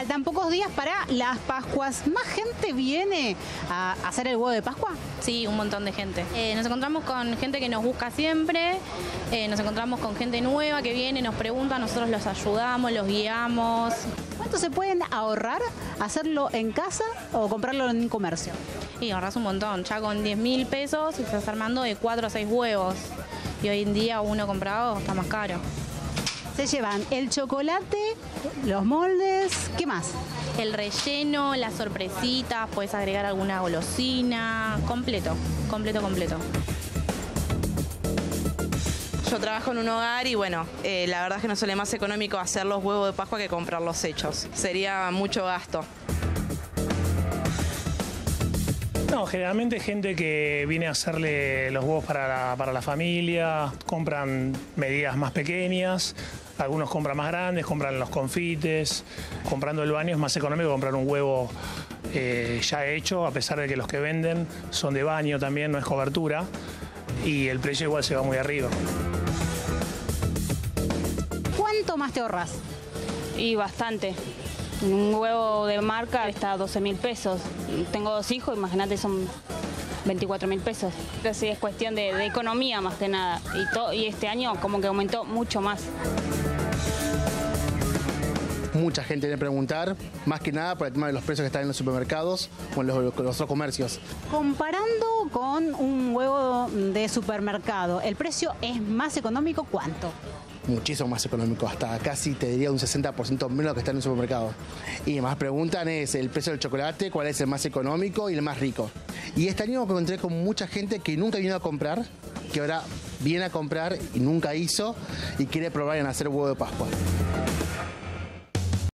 Faltan pocos días para las Pascuas. ¿Más gente viene a hacer el huevo de Pascua? Sí, un montón de gente. Eh, nos encontramos con gente que nos busca siempre, eh, nos encontramos con gente nueva que viene, nos pregunta, nosotros los ayudamos, los guiamos. ¿Cuánto se pueden ahorrar hacerlo en casa o comprarlo en un comercio? Y ahorras un montón, ya con 10 mil pesos estás armando de 4 a 6 huevos. Y hoy en día uno comprado está más caro. Se llevan el chocolate, los moldes, ¿qué más? El relleno, las sorpresitas, puedes agregar alguna golosina, completo, completo, completo. Yo trabajo en un hogar y bueno, eh, la verdad es que no sale más económico hacer los huevos de Pascua que comprarlos hechos. Sería mucho gasto. No, generalmente gente que viene a hacerle los huevos para la, para la familia, compran medidas más pequeñas, algunos compran más grandes, compran los confites, comprando el baño es más económico comprar un huevo eh, ya hecho, a pesar de que los que venden son de baño también, no es cobertura, y el precio igual se va muy arriba. ¿Cuánto más te ahorras? Y bastante. Un huevo de marca está a 12 mil pesos. Tengo dos hijos, imagínate, son 24 mil pesos. Entonces es cuestión de, de economía más que nada. Y, to- y este año como que aumentó mucho más. Mucha gente viene a preguntar, más que nada por el tema de los precios que están en los supermercados o en los, los otros comercios. Comparando con un huevo de supermercado, ¿el precio es más económico cuánto? Muchísimo más económico, hasta casi te diría un 60% menos que está en el supermercado. Y más preguntan es el precio del chocolate, cuál es el más económico y el más rico. Y este año me encontré con mucha gente que nunca vino a comprar, que ahora viene a comprar y nunca hizo y quiere probar en hacer huevo de Pascua.